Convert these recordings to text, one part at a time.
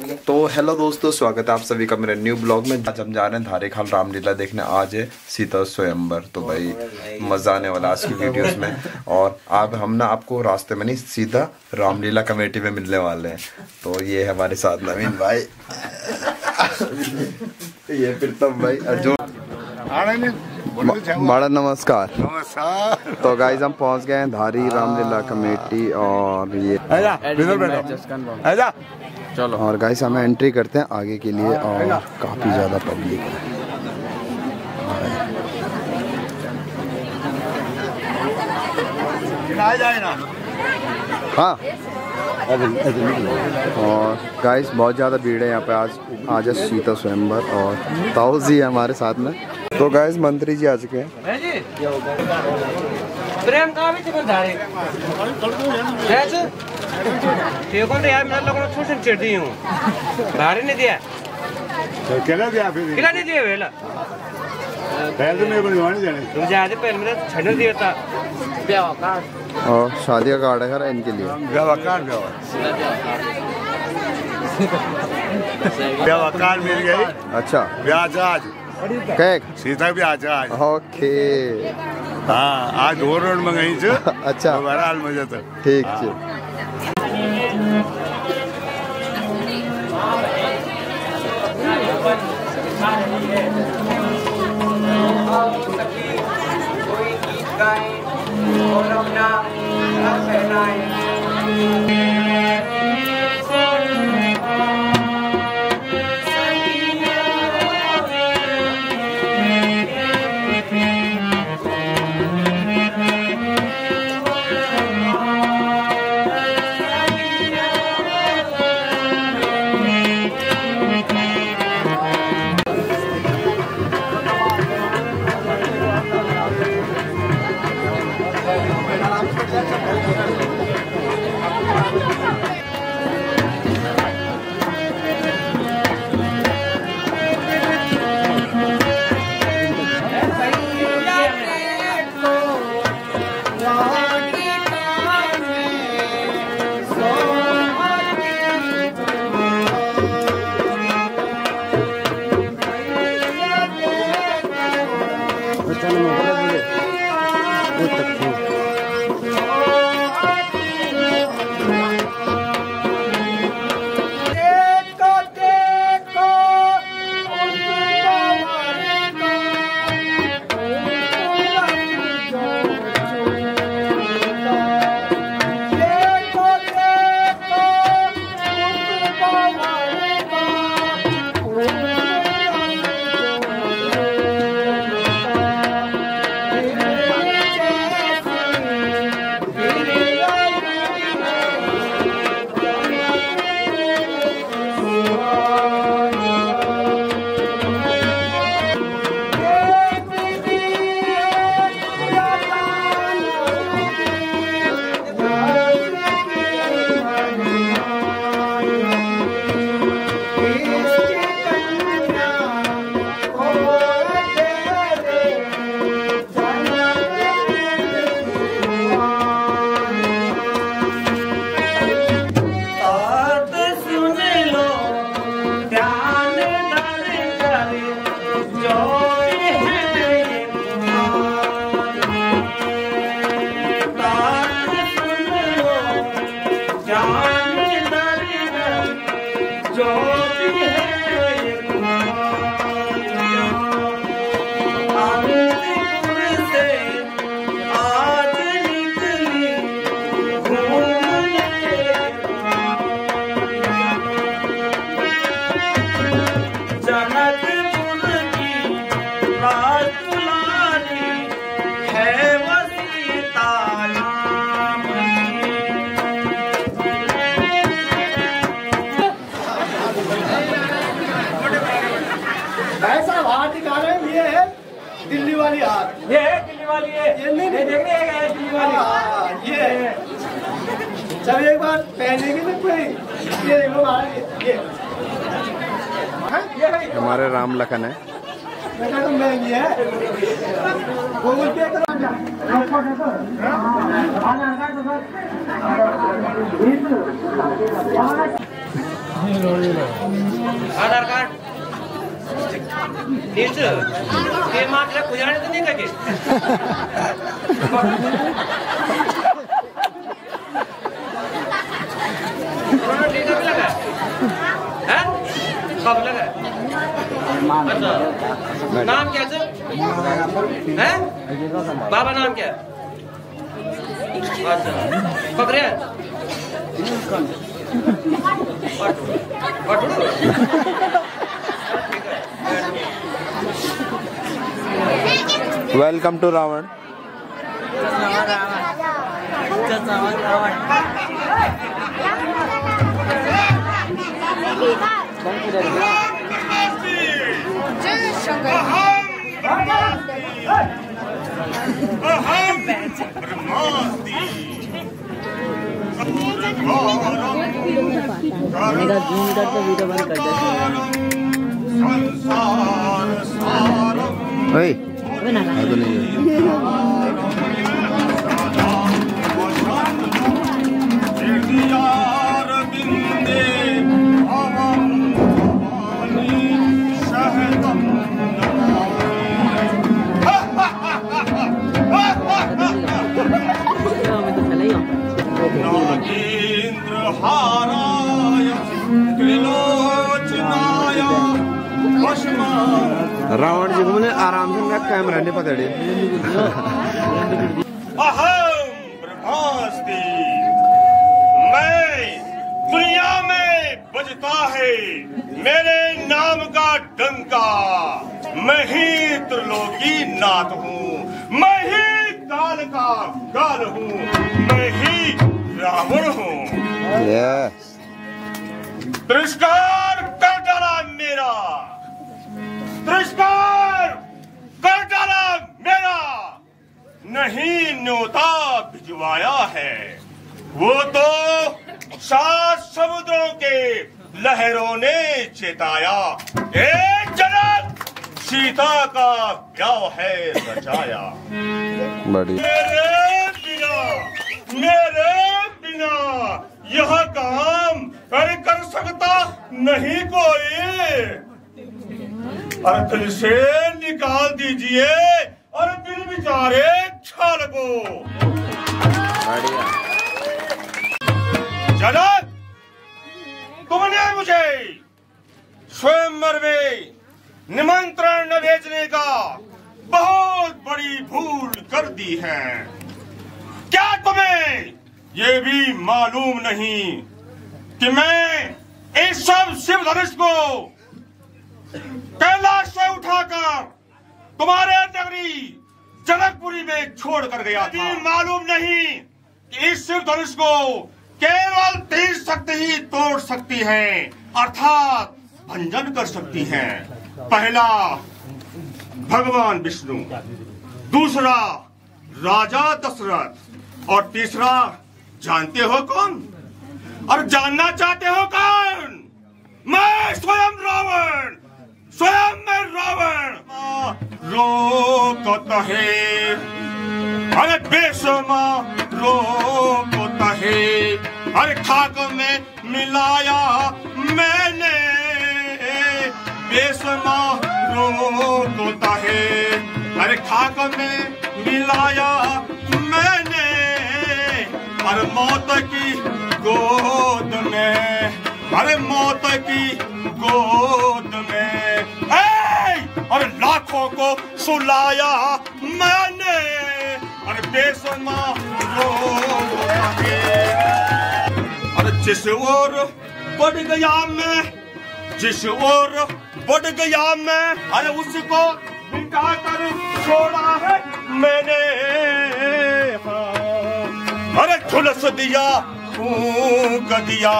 तो हेलो दोस्तों स्वागत है आप सभी का मेरे न्यू ब्लॉग में। आज हम जा रहे हैं धारे खाल रामलीला देखने। आज है सीता स्वयंबर तो भाई मज़ा आने वाला आज की वीडियोस में। और अब हम ना आपको रास्ते में नहीं सीधा रामलीला कमेटी में मिलने वाले हैं। तो ये है हमारे साथ नवीन भाई। ये प्रीतम भाई और जो बड़ा नमस्कार। नमस्कार तो गाइज़ हम पहुँच गए हैं धारी रामलीला कमेटी और ये आजा चलो। और गाइस हमें एंट्री करते हैं आगे के लिए और काफ़ी ज़्यादा पब्लिक है। आ जाए ना हाँ। और गाइस बहुत ज़्यादा भीड़ है यहाँ पे आज। आज है सीता स्वयंवर और ताऊ जी है हमारे साथ में। तो गाइस मंत्री जी आ चुके हैं। देखो ना यार मेरा लोगों ने छोटे चिड़ दी हूँ। धारे नहीं दिया? तो कहना दिया फिर? किला नहीं दिया वेला? पहले तो मेरे को निभाने जाने। तुम जाते पहले मेरा छड़ दिया था। ब्याह का और शादी का कार्ड है खैर इनके लिए। व्यवकार व्यवकार मिल गई अच्छा। ब्याज आज। कैक? सीता भी आज। आज ओके। हाँ आज दो रोड में गई अच्छा। बहरहाल मुझे तो ठीक છે कोई गीत गाए और अपना रंग पहनाए ये ये देखने है हाँ, ये। जब एक बार पहनेगी ना कोई? ये देखो ये ये। हाँ, हमारे राम लखन है। तो महँगी है। गूगल पे आधार कार्ड। कोरोना टीका भी लगा? है? कब लगा? अच्छा नाम क्या सर है? बाबा नाम क्या? अच्छा पकड़े पटू वेलकम टू रावण मैंने कहा जूम करके वीडियो बंद कर देते तो नहीं है मैं तो चला ही हूँ रावण जी को आराम से मेरा कैमरा नहीं पकड़े। अहम मैं दुनिया में बजता है। मेरे नाम का डंका मैं ही त्रिलोकी नाथ हूँ। मैं ही काल का काल हूँ। मैं ही रावण हूँ। तिरस्कार कर डाला मेरा। तिरस्कार कर डाला मेरा। नहीं न्योता भिजवाया है। वो तो सात समुद्रों के लहरों ने चेताया। एक जनक सीता का क्या है रचाया बढ़िया मेरे बिना मेरे बिना यह काम कर कर सकता नहीं कोई। और दिल से निकाल दीजिए और दिल बिचारे छाल को जनक तुमने मुझे स्वयंवर में निमंत्रण न भेजने का बहुत बड़ी भूल कर दी है। क्या तुम्हें ये भी मालूम नहीं कि मैं इस सब शिव धनुष को कैलाश से उठाकर तुम्हारे नगरी जनकपुरी में छोड़ कर गया था। मालूम नहीं कि इस शिव धनुष को केवल तीन शक्ति ही तोड़ सकती है अर्थात भंजन कर सकती है। पहला भगवान विष्णु। दूसरा राजा दशरथ। और तीसरा जानते हो कौन? और जानना चाहते हो कौन? मैं स्वयं रावण। स्वयं मैं रावण। रोकत है। अरे बेसमा रोकत है। अरे खाक में मिलाया मैंने। बेसमा रोकता है। अरे खाक में मिलाया मैंने। अरे मौत की गोद में, अरे मौत की गोद में! लाखों को सुलाया मैंने। अरे बेसमा अरे जिस ओर बढ़ गया मैं, जिस ओर बढ़ गया मैं, अरे उसको मिटा कर छोड़ा है मैंने। हाँ। अरे झुलस दिया, फूक दिया।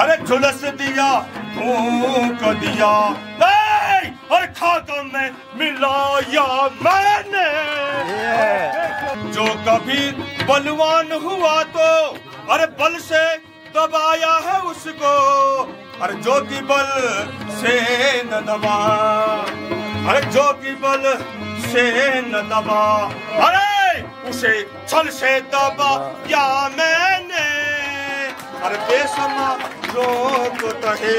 अरे झुलस दिया, फूक दिया। ऐ! खाका में मिलाया मैंने। जो कभी बलवान हुआ तो अरे बल से दबाया है उसको। अरे जो की बल से न दबा। अरे जो की बल से न दबा। अरे उसे छल से दबा या मैंने। अरे बेसमा शोक तहे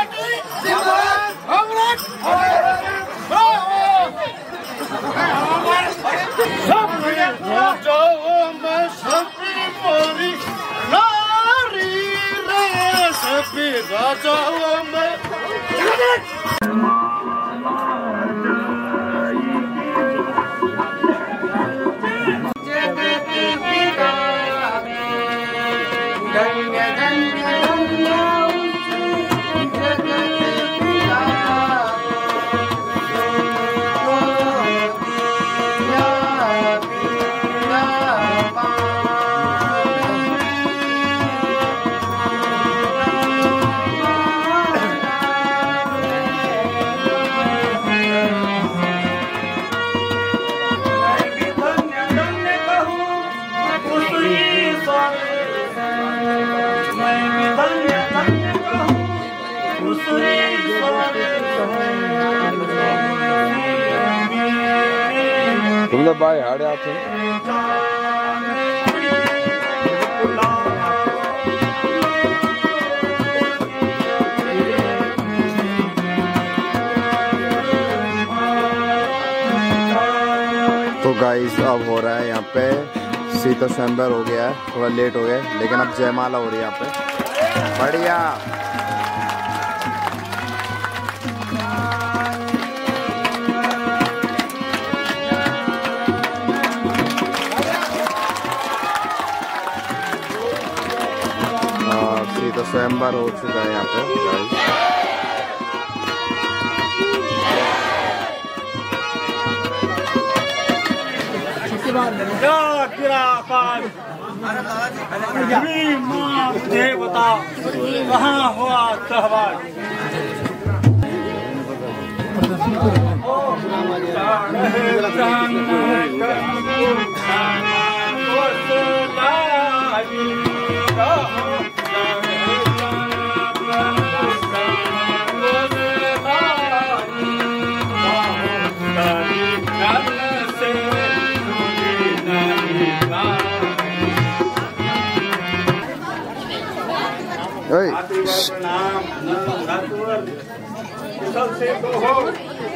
तुमने बाय हाड़े तो गाइस अब हो रहा है यहाँ पे। सीता स्वयंवर हो गया है, थोड़ा लेट हो गया लेकिन अब जयमाला हो रही है यहाँ पे। बढ़िया। हाँ, सीता स्वयंवर हो चुका है यहाँ पे देवता वहाँ हुआ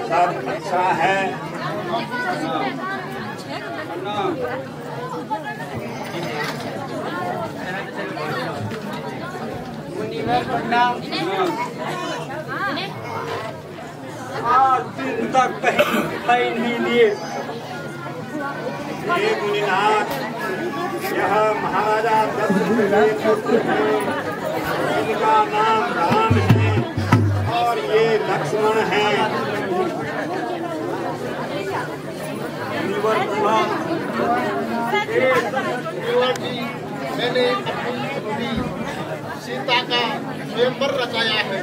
सब अच्छा है आज दिन तक कहीं दिखाई नहीं दिए मुनिनाथ यह महाराजा दशरथ के पुत्र इनका नाम राम है और ये लक्ष्मण है। मैंने अपनी सीता का स्वयंवर रचाया है।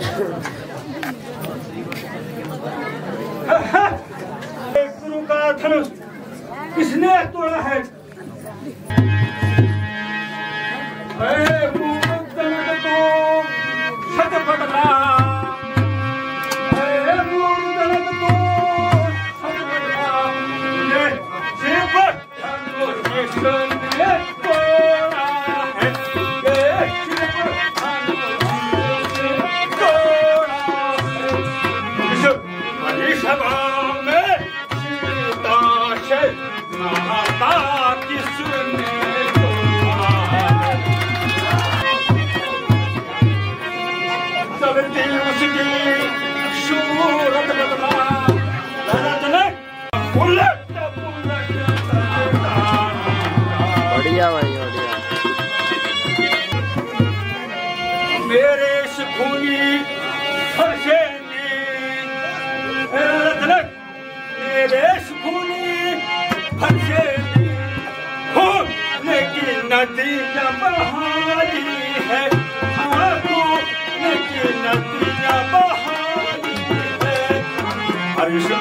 गुरु का धनुष किसने तोड़ा है? मेरे सुखूनी हर्षेनी रत्नक मेरे सुखूनी हर्षेनी खून की नदियाँ बहारी है हाँ, खून की नदियाँ बहारी है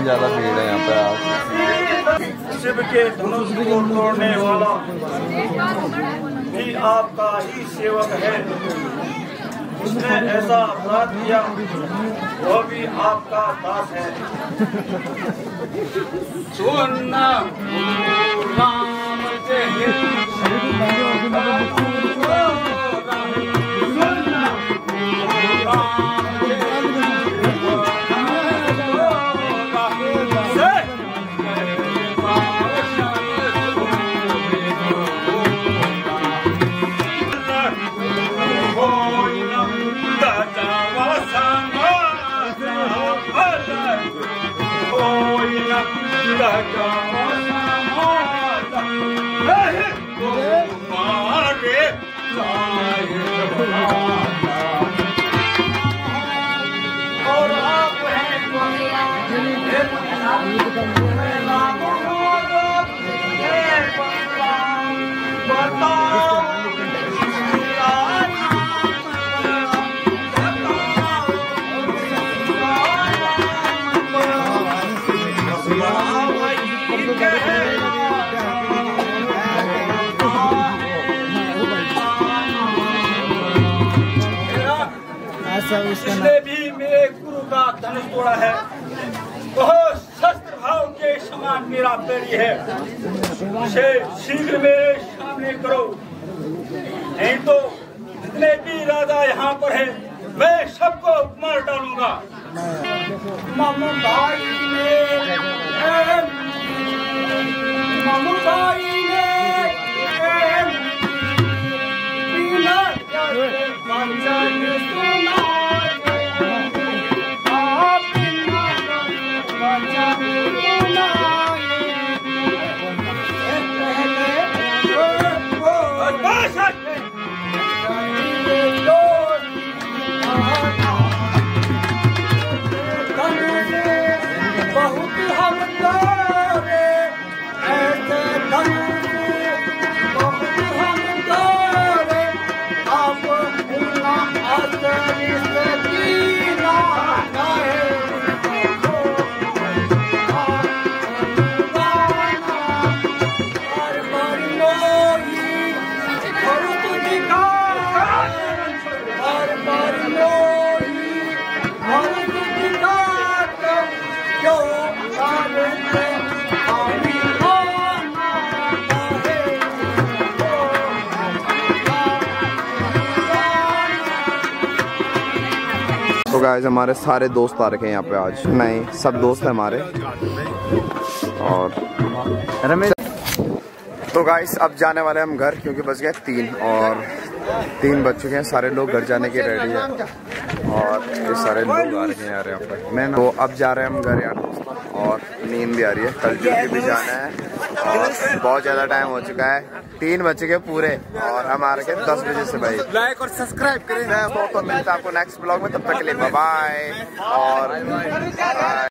ज़्यादा भीड़ है यहाँ पे आज शिव के धनुष को तोड़ने वाला भी आपका ही सेवक है उसने ऐसा अपराध किया वो भी आपका दास है सुनना के इसने भी मेरे गुरु का धनुष तोड़ा है। बहुत शस्त्र भाव के समान मेरा पैरी है। उसे शीघ्र मेरे सामने करो। नहीं तो जितने भी राजा यहाँ पर है मैं सबको मार डालूँगा। मामू भाई ने मामू भाई गाइस हमारे सारे दोस्त आ रखे हैं यहाँ पे आज। नहीं, सब दोस्त हैं हमारे। और रमेश तो गाइस अब जाने वाले हम घर, क्योंकि बस गए तीन और तीन बज चुके हैं, सारे लोग घर जाने के रेडी हैं। और ये सारे लोग आ रहे हैं यार यहाँ पर मैं तो अब जा रहे हैं हम घर यार दोस्तों और नींद भी आ रही है। कल ड्यूटी भी जाना है। और बहुत ज़्यादा टाइम हो चुका है। तीन बज चुके पूरे। और हम आ रखे हैं दस बजे से भाई। लाइक और सब्सक्राइब करें। मैं तो मिलता आपको नेक्स्ट ब्लॉग में। तब तक के लिए बाय और